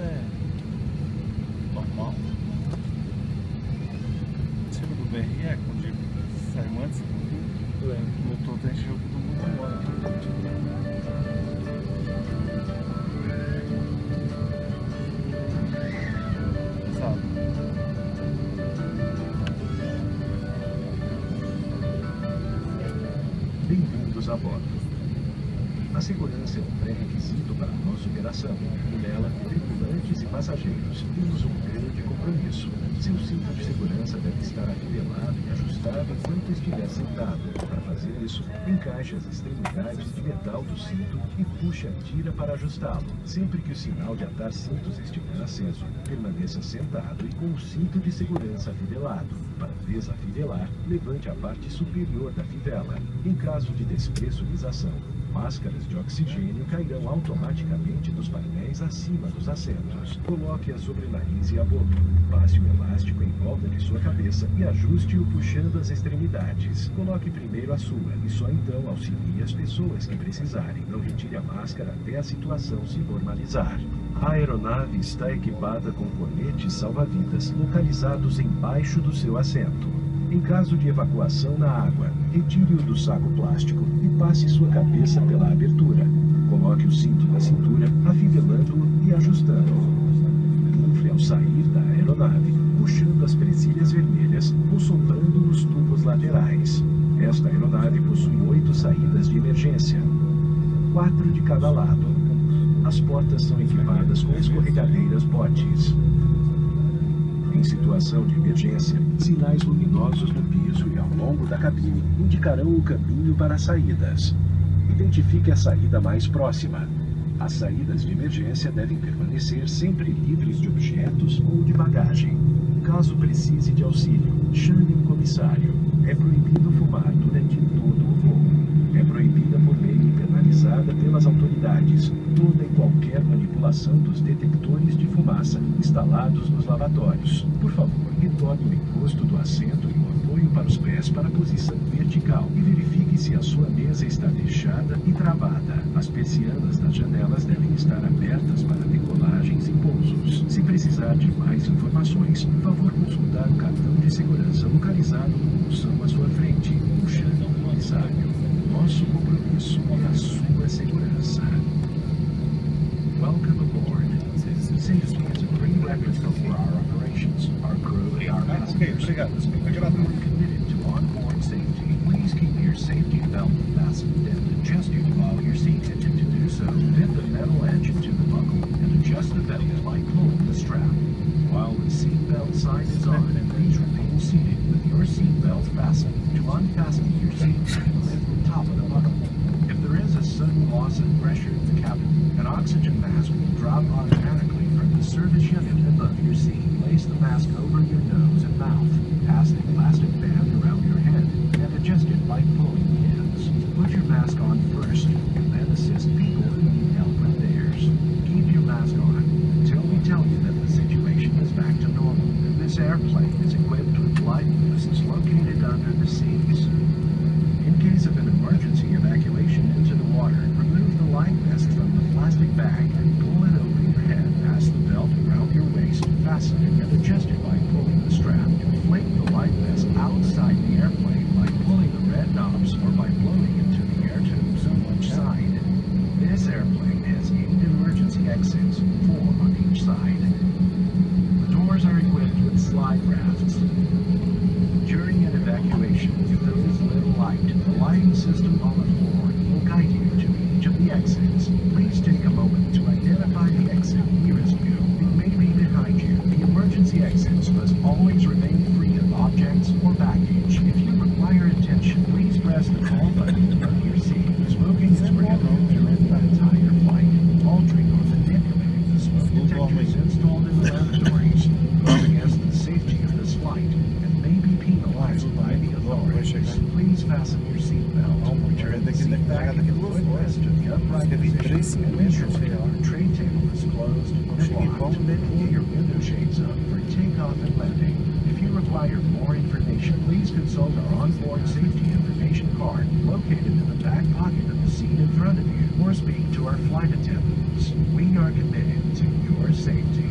é normal. Tipo do BR é quando saiu antes, Lembro. no todo tem jogo do mundo agora. Bem-vindos a bordo. A segurança é um pré-requisito para a nossa operação. E nela, tripulantes e passageiros, temos um grande compromisso. Seu cinto de segurança deve estar afivelado e ajustado enquanto estiver sentado. Para fazer isso, encaixe as extremidades de metal do cinto e puxe a tira para ajustá-lo. Sempre que o sinal de atar cintos estiver aceso, permaneça sentado e com o cinto de segurança afivelado. Para desafivelar, levante a parte superior da fivela. Em caso de despressurização, Máscaras de oxigênio cairão automaticamente dos painéis acima dos assentos. Coloque-a sobre o nariz e a boca. Passe o elástico em volta de sua cabeça e ajuste-o puxando as extremidades. Coloque primeiro a sua e só então auxilie as pessoas que precisarem. Não retire a máscara até a situação se normalizar. A aeronave está equipada com coletes salva-vidas localizados embaixo do seu assento. Em caso de evacuação na água, retire-o do saco plástico e passe sua cabeça pela abertura. Coloque o cinto na cintura, afivelando-o e ajustando-o. Infle ao sair da aeronave, puxando as presilhas vermelhas ou soprando nos tubos laterais. Esta aeronave possui oito saídas de emergência, quatro de cada lado. As portas são equipadas com escorregadeiras botes. Situação de emergência, sinais luminosos no piso e ao longo da cabine indicarão o caminho para as saídas. Identifique a saída mais próxima. As saídas de emergência devem permanecer sempre livres de objetos ou de bagagem. Caso precise de auxílio, chame um comissário. É proibido fumar durante todo o voo. É proibida por lei e penalizada pelas autoridades toda e qualquer manipulação dos detectores de fumaça instalados nos lavatórios. Por favor, retorne o encosto do assento e o apoio para os pés para a posição vertical e verifique se a sua mesa está fechada e travada. As persianas das janelas devem estar abertas para decolagens e pousos. Se precisar de mais informações, por favor consultar o cartão de segurança localizado no bolsão à sua frente. O comissário. Nosso compromisso é a sua segurança. Welcome aboard. Safety is a prerequisite for our operations. Our crew and our passengers are committed to onboard safety. Please keep your safety belt fastened and adjust your while you're seated. To do so, fit the metal edge into the buckle and adjust the belt by pulling the strap. While the seatbelt sign is on, and please remain seated with your seatbelt fastened. To unfasten your seat, lift the top of the buckle. If there is a sudden loss of pressure in the cabin, an oxygen mask will drop automatically service unit above your seat. Place the mask over your nose and mouth. Pass the plastic band around your head and adjust it by pulling pins. Put your mask on first and then assist people who need help with theirs. Keep your mask on until we tell you that the situation is back to normal. This airplane is equipped with life vests located under the seats. In case of an emergency evacuation into the water, remove the life vest from the plastic bag and pull it over past the belt around your waist, fasten it and adjust it by pulling the strap. Inflate the life vest outside the airplane by pulling the red knobs or by blowing into the air tubes on each side. This airplane has eight emergency exits, four on each side. The doors are equipped with slide rafts. During an evacuation, if there is little light, the lighting system on the floor will guide you to each of the exits. Please take a moment to identify the exit. It may be behind you. The emergency exits must always remain free of objects or baggage. If you require attention, please press the call button above your seat. Smoking is prohibited during the entire flight. Altering or manipulating the smoke detectors installed in the lavatories goes against the safety of this flight and may be penalized by the authorities. Please fasten your seatbelt. Return the seat back in the footrest to the upright position and ensure your tray table is closed and locked. Pull your window shades up for takeoff and landing. If you require more information, please consult our onboard safety information card located in the back pocket of the seat in front of you or speak to our flight attendants. We are committed to your safety.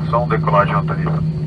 Tripulação, decolagem autoriza.